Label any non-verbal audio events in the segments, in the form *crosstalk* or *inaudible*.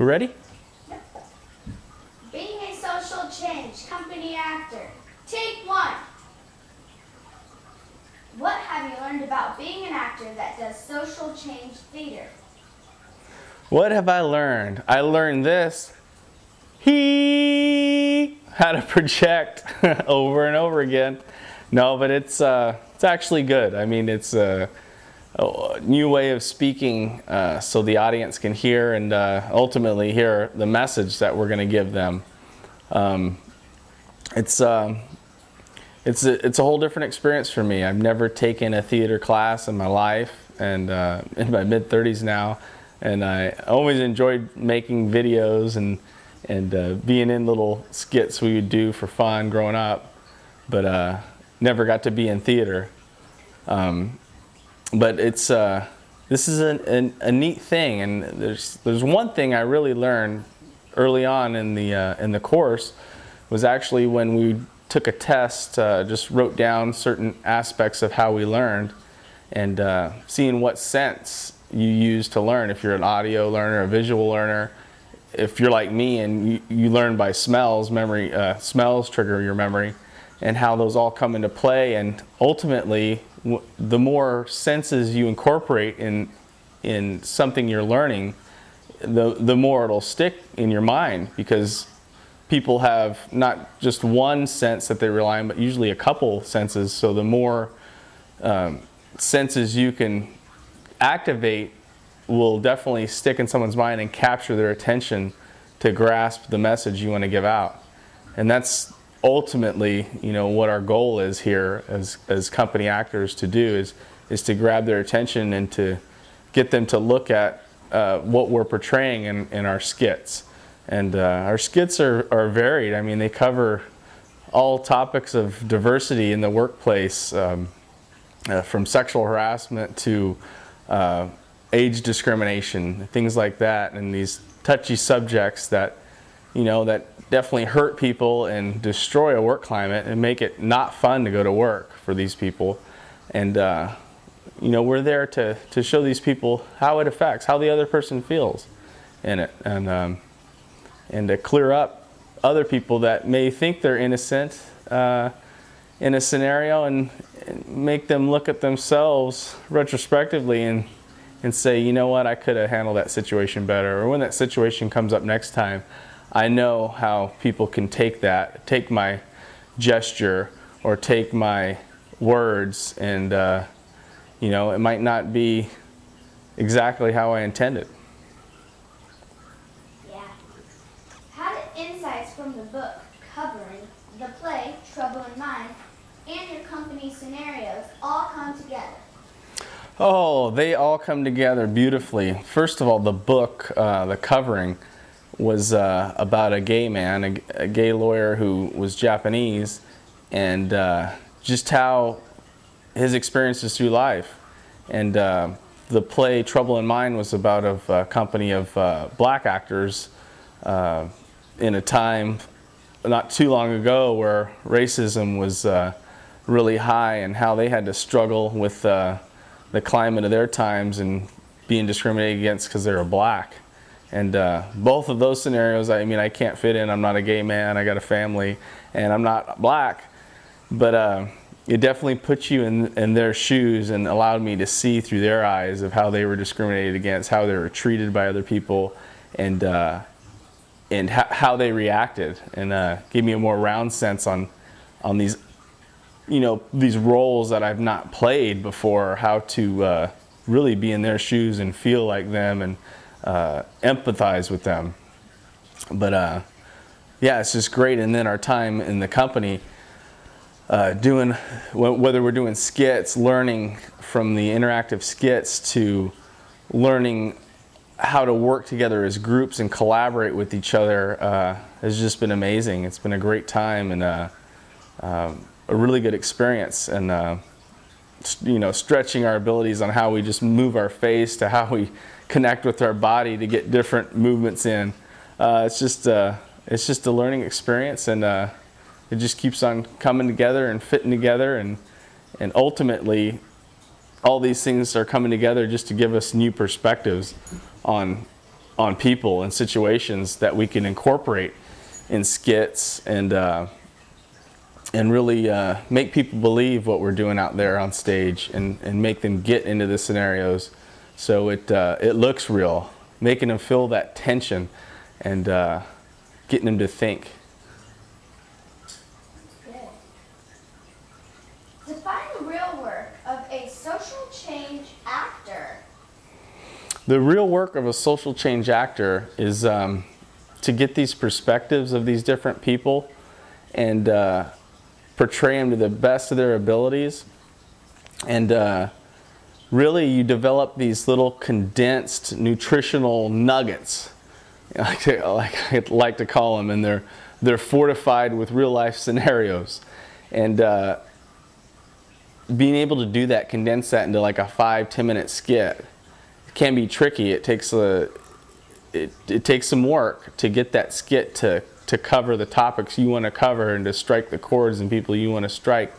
We ready? Being a social change company actor. Take one. What have you learned about being an actor that does social change theater? What have I learned? I learned this. He how to project *laughs* over and over again. No, but it's uh, it's actually good. I mean, it's a, a new way of speaking uh, so the audience can hear and uh, ultimately hear the message that we're going to give them. Um, it's um, it's a, it's a whole different experience for me. I've never taken a theater class in my life, and uh, *laughs* in my mid 30s now, and I always enjoyed making videos and and uh, being in little skits we would do for fun growing up, but uh, never got to be in theater. Um, but it's uh, this is an, an, a neat thing, and there's there's one thing I really learned early on in the uh, in the course was actually when we took a test, uh, just wrote down certain aspects of how we learned, and uh, seeing what sense you use to learn. If you're an audio learner, a visual learner, if you're like me and you, you learn by smells, memory uh, smells trigger your memory, and how those all come into play. And ultimately, the more senses you incorporate in in something you're learning, the the more it'll stick in your mind because people have not just one sense that they rely on, but usually a couple senses. So the more um, senses you can activate will definitely stick in someone's mind and capture their attention to grasp the message you want to give out. And that's ultimately, you know, what our goal is here as, as company actors to do is, is to grab their attention and to get them to look at uh, what we're portraying in, in our skits. And uh, our skits are, are varied. I mean, they cover all topics of diversity in the workplace, um, uh, from sexual harassment to uh, age discrimination, things like that, and these touchy subjects that, you know, that definitely hurt people and destroy a work climate and make it not fun to go to work for these people. And, uh, you know, we're there to, to show these people how it affects, how the other person feels in it, and, um, and to clear up other people that may think they're innocent uh, in a scenario and, and make them look at themselves retrospectively and and say, you know what, I could have handled that situation better. Or when that situation comes up next time, I know how people can take that, take my gesture or take my words, and uh, you know, it might not be exactly how I intended. Yeah. How did insights from the book covering the play Trouble in Mind and your company scenarios all come together? Oh, they all come together beautifully. First of all, the book, uh, the covering, was uh, about a gay man, a, a, gay lawyer who was Japanese, and uh, just how his experiences through life. And uh, the play Trouble in Mind was about a company of uh, black actors uh, in a time not too long ago where racism was really high and how they had to struggle with the climate of their times and being discriminated against because they were black. And uh, both of those scenarios, I mean, I can't fit in. I'm not a gay man. I got a family, and I'm not black. But uh, it definitely put you in, in their shoes and allowed me to see through their eyes of how they were discriminated against, how they were treated by other people, and uh, and how they reacted, and uh, gave me a more round sense on on these you know these roles that I've not played before, how to uh, really be in their shoes and feel like them and uh, empathize with them. But uh, yeah, it's just great. And then our time in the company, uh, doing whether we're doing skits, learning from the interactive skits to learning how to work together as groups and collaborate with each other uh, has just been amazing. It's been a great time and. Uh, um, a really good experience and uh, you know stretching our abilities on how we just move our face to how we connect with our body to get different movements in. Uh, it's just uh, it's just a learning experience and uh, it just keeps on coming together and fitting together and and ultimately all these things are coming together just to give us new perspectives on on people and situations that we can incorporate in skits and uh, and really uh, make people believe what we're doing out there on stage and, and make them get into the scenarios so it uh, it looks real, making them feel that tension and uh, getting them to think. Good. Define the real work of a social change actor. The real work of a social change actor is um, to get these perspectives of these different people and uh, portray them to the best of their abilities. And uh, really, you develop these little condensed nutritional nuggets, *laughs* like, like I like to call them, and they're, they're fortified with real life scenarios. And uh, being able to do that, condense that into like a five, 10 minute skit can be tricky. It takes a it, it takes some work to get that skit to to cover the topics you want to cover and to strike the chords and people you want to strike.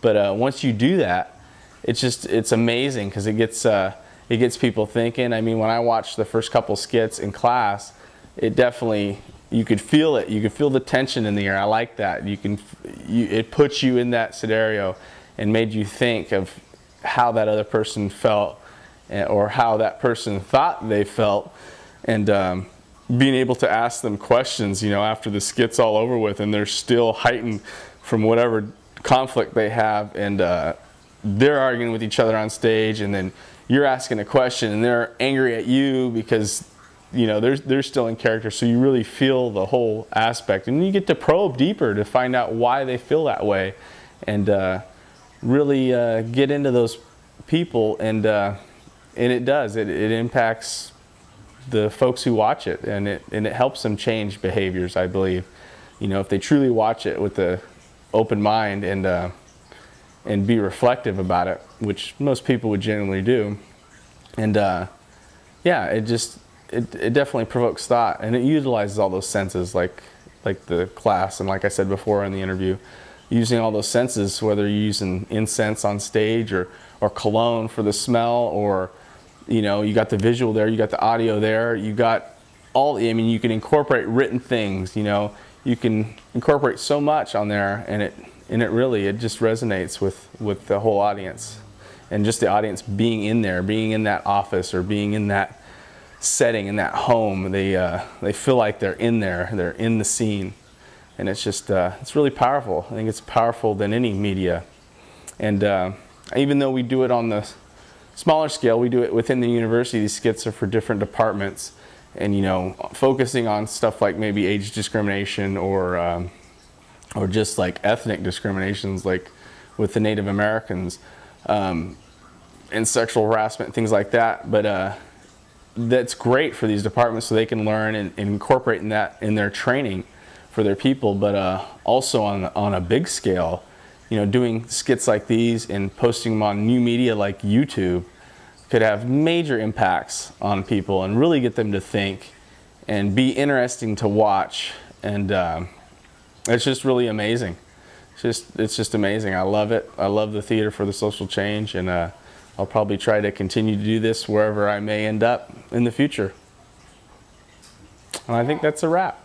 But uh, once you do that, it's just it's amazing because it gets uh, it gets people thinking. I mean, when I watched the first couple skits in class, it definitely you could feel it. You could feel the tension in the air. I like that. You can you, it puts you in that scenario and made you think of how that other person felt or how that person thought they felt, and um, being able to ask them questions, you know, after the skit's all over with, and they're still heightened from whatever conflict they have, and uh, they're arguing with each other on stage, and then you're asking a question, and they're angry at you because you know they're they're still in character, so you really feel the whole aspect, and you get to probe deeper to find out why they feel that way, and uh, really uh, get into those people and uh, and it does. It, it impacts the folks who watch it, and it and it helps them change behaviors. I believe, you know, if they truly watch it with the open mind and uh, and be reflective about it, which most people would generally do, and uh, yeah, it just it, it definitely provokes thought, and it utilizes all those senses, like like the class, and like I said before in the interview, using all those senses, whether you're using incense on stage or or cologne for the smell or you know, you got the visual there, you got the audio there, you got all, I mean, you can incorporate written things, you know, you can incorporate so much on there and it, and it really, it just resonates with, with the whole audience and just the audience being in there, being in that office or being in that setting, in that home, they, uh, they feel like they're in there, they're in the scene. And it's just, uh, it's really powerful. I think it's powerful than any media. And uh, even though we do it on the smaller scale, we do it within the university. These skits are for different departments, and you know, focusing on stuff like maybe age discrimination or um, or just like ethnic discriminations, like with the Native Americans, um, and sexual harassment, things like that. But uh, that's great for these departments so they can learn and, and incorporate in that in their training for their people. But uh, also on on a big scale you know, doing skits like these and posting them on new media like YouTube could have major impacts on people and really get them to think and be interesting to watch. And um, it's just really amazing. It's just, it's just amazing. I love it. I love the Theater for the Social Change, and uh, I'll probably try to continue to do this wherever I may end up in the future. And I think that's a wrap.